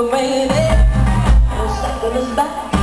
Superman, no second is back.